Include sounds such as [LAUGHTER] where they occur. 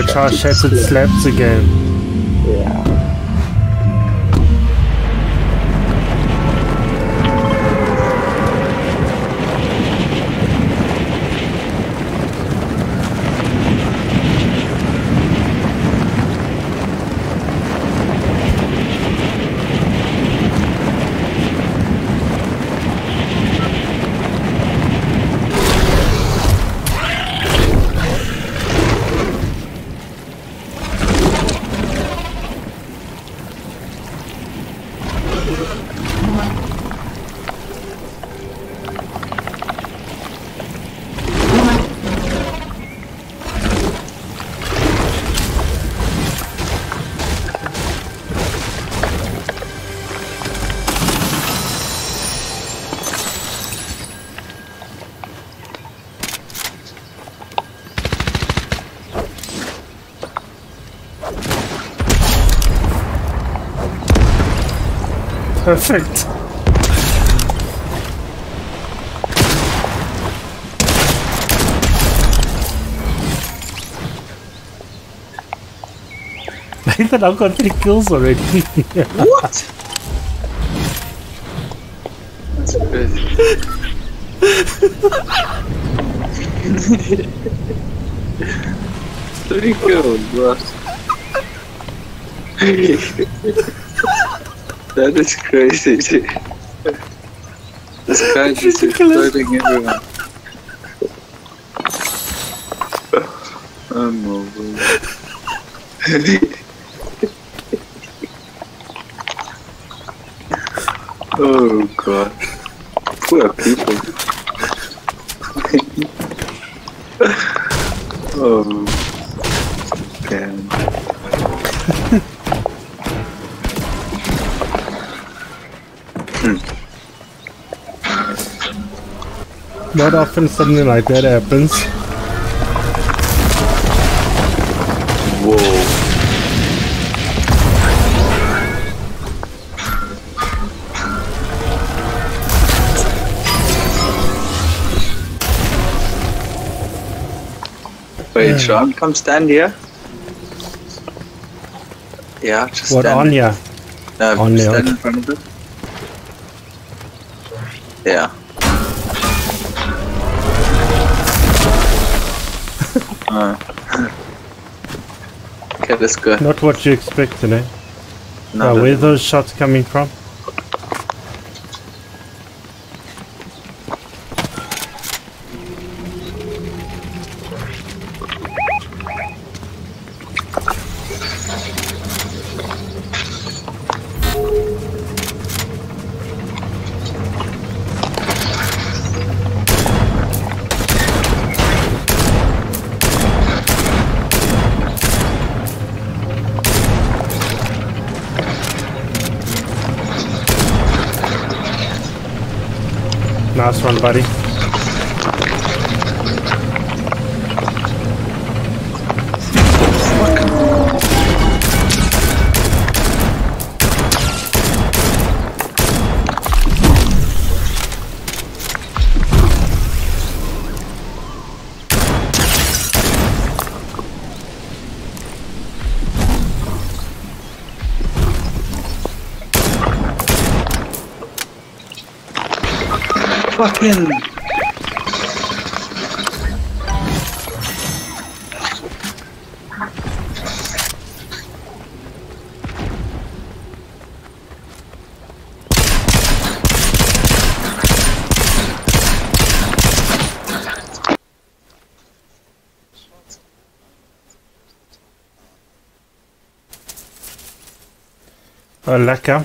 gonna try Shattered Slabs again. Perfect. [LAUGHS] Nathan, I've got three kills already. [LAUGHS] What? That's good. Three kills, bro. [LAUGHS] that is crazy. This guy just exploiting everyone. I'm over. [LAUGHS] oh god. Poor people. [LAUGHS] oh. Damn. Not often something like that happens. Whoa. Wait, Sean, come stand here. Yeah, just What, stand. Anya? No, On stand in front of it. Yeah. Uh. okay, that's good. Not what you expected, eh? No, Uh, no, where are those shots coming from? Nice one, buddy. Fucking. Lekker.